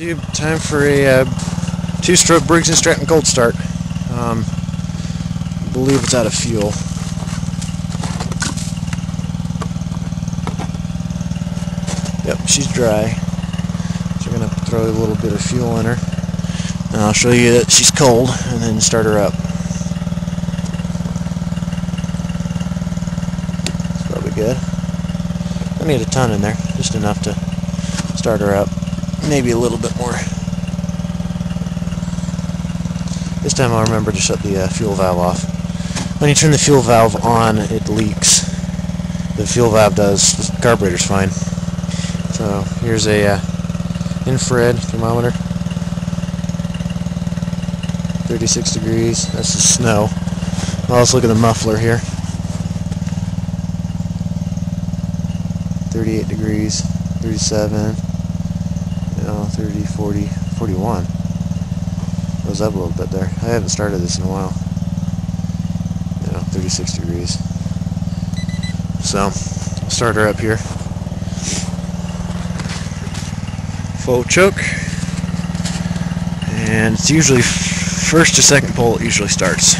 Time for a uh, two-stroke Briggs & Stratton cold start. Um, I believe it's out of fuel. Yep, she's dry. So we're going to throw a little bit of fuel in her. And I'll show you that she's cold and then start her up. It's probably good. I need a ton in there, just enough to start her up. Maybe a little bit more. This time I'll remember to shut the uh, fuel valve off. When you turn the fuel valve on, it leaks. The fuel valve does. The carburetor's fine. So here's a uh, infrared thermometer. 36 degrees. That's the snow. Well, let's look at the muffler here. 38 degrees, 37, you know, 30, 40, 41. Goes up a little bit there. I haven't started this in a while. You know, 36 degrees. So, I'll start her up here. Full choke. And it's usually first to second pull it usually starts.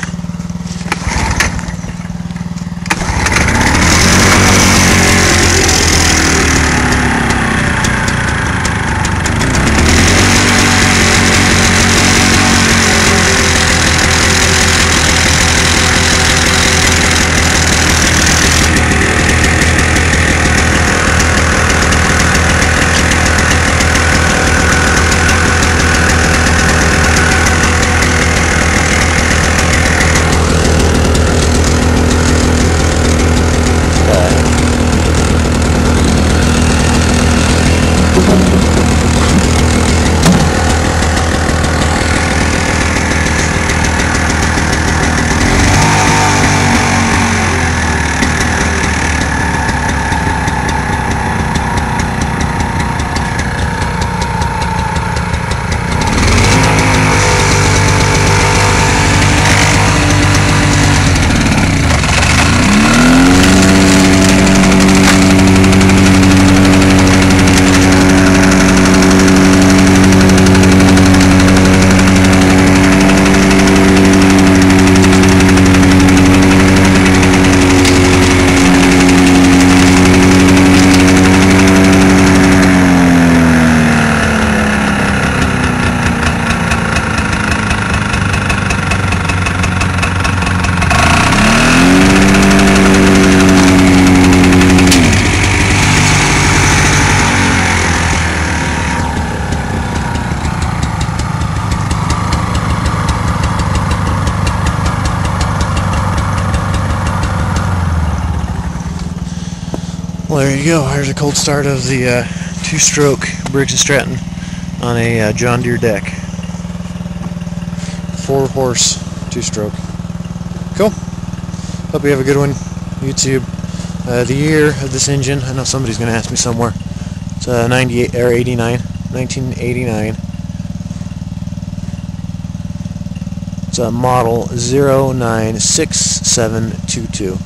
Well, there you go. Here's a cold start of the uh, two-stroke Briggs & Stratton on a uh, John Deere deck. Four-horse two-stroke. Cool. Hope you have a good one. YouTube. Uh, the year of this engine, I know somebody's going to ask me somewhere. It's uh, 98 or 89, 1989. It's a model 096722.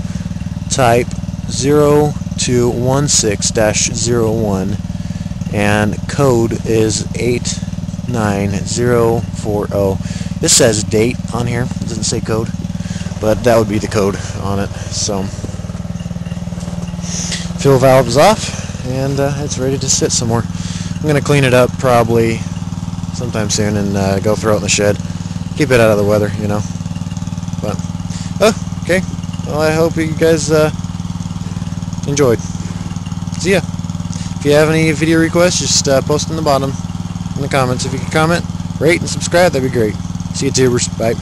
Type 0 216-01 and code is 89040. This says date on here. It doesn't say code, but that would be the code on it. So fuel valve is off and uh, it's ready to sit somewhere. I'm going to clean it up probably sometime soon and uh, go throw it in the shed. Keep it out of the weather, you know. But, oh, okay. Well, I hope you guys uh, enjoyed. See ya. If you have any video requests, just uh, post in the bottom in the comments. If you can comment, rate, and subscribe, that'd be great. See you, tubers. Bye.